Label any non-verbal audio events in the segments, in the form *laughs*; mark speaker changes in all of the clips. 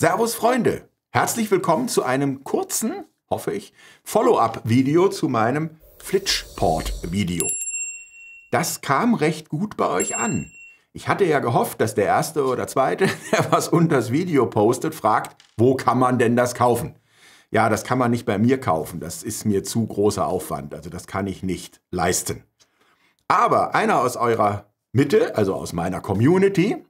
Speaker 1: Servus Freunde, herzlich willkommen zu einem kurzen, hoffe ich, Follow-up-Video zu meinem Flitchport-Video. Das kam recht gut bei euch an. Ich hatte ja gehofft, dass der erste oder zweite, *laughs* der was unter das Video postet, fragt, wo kann man denn das kaufen? Ja, das kann man nicht bei mir kaufen, das ist mir zu großer Aufwand, also das kann ich nicht leisten. Aber einer aus eurer Mitte, also aus meiner Community,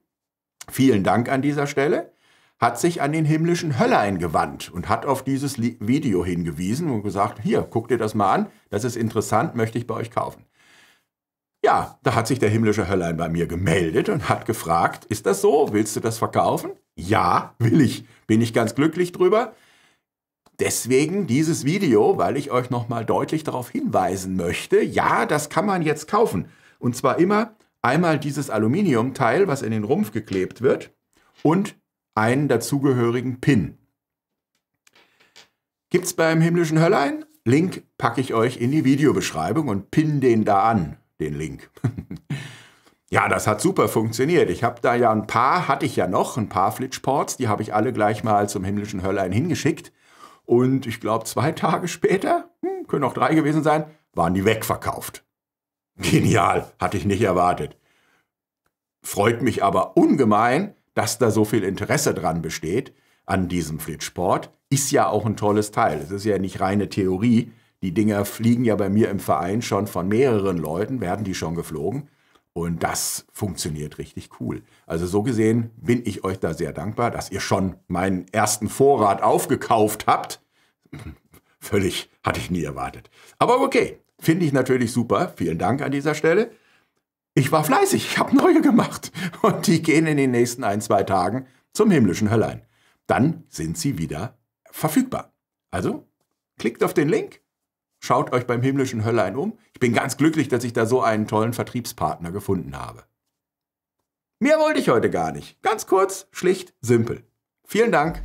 Speaker 1: vielen Dank an dieser Stelle, hat sich an den himmlischen Höllein gewandt und hat auf dieses Video hingewiesen und gesagt, hier, guck dir das mal an, das ist interessant, möchte ich bei euch kaufen. Ja, da hat sich der himmlische Höllein bei mir gemeldet und hat gefragt, ist das so, willst du das verkaufen? Ja, will ich, bin ich ganz glücklich drüber. Deswegen dieses Video, weil ich euch nochmal deutlich darauf hinweisen möchte, ja, das kann man jetzt kaufen. Und zwar immer einmal dieses Aluminiumteil, was in den Rumpf geklebt wird und einen dazugehörigen Pin. Gibt's beim himmlischen Höllein? Link packe ich euch in die Videobeschreibung und pin den da an, den Link. *laughs* ja, das hat super funktioniert. Ich habe da ja ein paar, hatte ich ja noch, ein paar Flitchports, die habe ich alle gleich mal zum himmlischen Höllein hingeschickt. Und ich glaube, zwei *laughs* Tage später, hm, können auch drei gewesen sein, waren die wegverkauft. Genial, hatte ich nicht erwartet. Freut mich aber ungemein, dass da so viel Interesse dran besteht an diesem Flitsport, ist ja auch ein tolles Teil. Es ist ja nicht reine Theorie. Die Dinger fliegen ja bei mir im Verein schon von mehreren Leuten, werden die schon geflogen. Und das funktioniert richtig cool. Also so gesehen bin ich euch da sehr dankbar, dass ihr schon meinen ersten Vorrat aufgekauft habt. Völlig hatte ich nie erwartet. Aber okay, finde ich natürlich super. Vielen Dank an dieser Stelle. Ich war fleißig, ich habe neue gemacht. Und die gehen in den nächsten ein, zwei Tagen zum himmlischen Höllein. Dann sind sie wieder verfügbar. Also, klickt auf den Link, schaut euch beim himmlischen Höllein um. Ich bin ganz glücklich, dass ich da so einen tollen Vertriebspartner gefunden habe. Mehr wollte ich heute gar nicht. Ganz kurz, schlicht, simpel. Vielen Dank.